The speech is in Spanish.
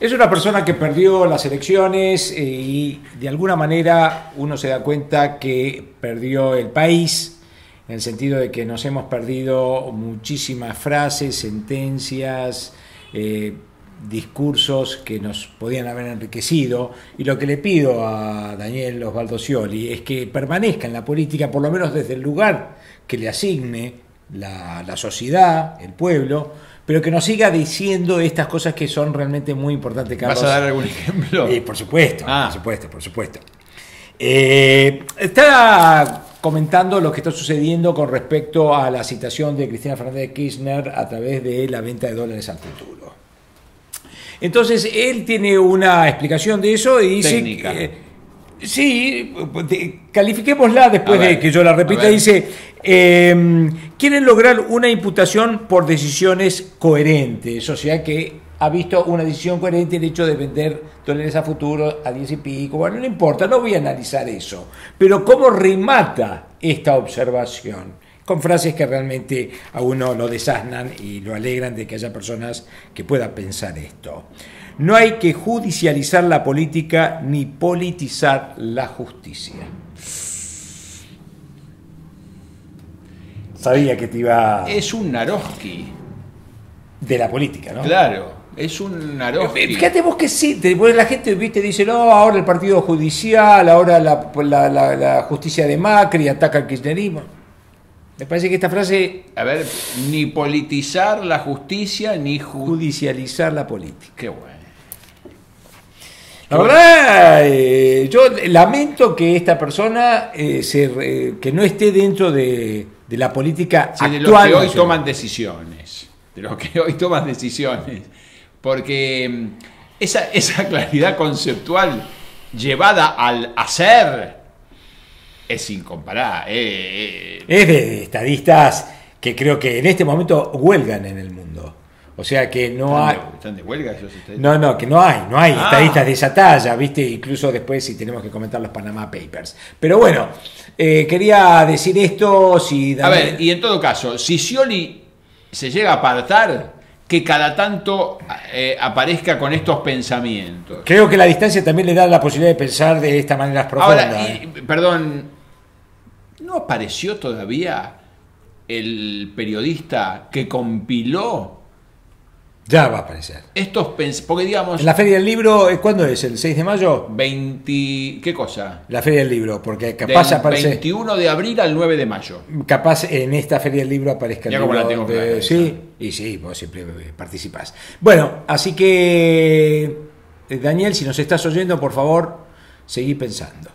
Es una persona que perdió las elecciones eh, y de alguna manera uno se da cuenta que perdió el país, en el sentido de que nos hemos perdido muchísimas frases, sentencias, eh, discursos que nos podían haber enriquecido. Y lo que le pido a Daniel Osvaldo Scioli es que permanezca en la política, por lo menos desde el lugar que le asigne la, la sociedad, el pueblo, pero que nos siga diciendo estas cosas que son realmente muy importantes, Carlos. ¿Vas a dar algún ejemplo? Eh, por supuesto, Ah. por supuesto, por supuesto. Eh, está comentando lo que está sucediendo con respecto a la citación de Cristina Fernández de Kirchner a través de la venta de dólares al futuro. Entonces, él tiene una explicación de eso y dice... Técnica. que- sí, de- califiquémosla después ver, de que yo la repita. Dice, eh, quieren lograr una imputación por decisiones coherentes, o sea que ha visto una decisión coherente el hecho de vender dólares a futuro a 10 y pico. Bueno, no importa, no voy a analizar eso. Pero cómo remata esta observación, con frases que realmente a uno lo desasnan y lo alegran de que haya personas que puedan pensar esto. No hay que judicializar la política ni politizar la justicia. Sabía que te iba Es un Naroski. de la política, ¿no? Claro, es un Naroski. Fíjate vos que sí, te- la gente viste dice, no, ahora el partido judicial, ahora la, la- la- la justicia de Macri ataca al kirchnerismo. Me parece que esta frase, A ver, ni politizar la justicia, ni ju- judicializar la política. Qué bueno. La verdad, eh, yo lamento que esta persona eh, se que no esté dentro de, de la política Sí, de actual. los que hoy toman decisiones. De los que hoy toman decisiones. Porque mm, esa, esa claridad conceptual llevada al hacer es incomparable. Eh, eh, Es de estadistas que creo que en este momento huelgan en el mundo. O sea que no hay... ¿Están de, están de huelga esos estadistas? No, no, que no hay, no hay Ah. estadistas de esa talla, ¿viste? Incluso después si tenemos que comentar los Panama Papers. Pero bueno, eh, quería decir esto, si... A ver, y en todo caso, si Scioli se llega a apartar, que cada tanto eh, aparezca con estos pensamientos. Creo que la distancia también le da la posibilidad de pensar de esta manera profunda. Ahora, y- perdón, ¿no apareció todavía el periodista que compiló Ya va a aparecer. estos? Porque digamos, En la Feria del Libro, ¿eh, ¿cuándo es? ¿El 6 de mayo? 20, ¿qué cosa? La Feria del Libro, porque capaz Del aparece... 21 de abril al 9 de mayo. Capaz en esta Feria del Libro aparezca el Ya como libro la tengo de- clara. Sí, y sí, vos siempre participás. Bueno, así que, eh, Daniel, si nos estás oyendo, por favor, seguí pensando.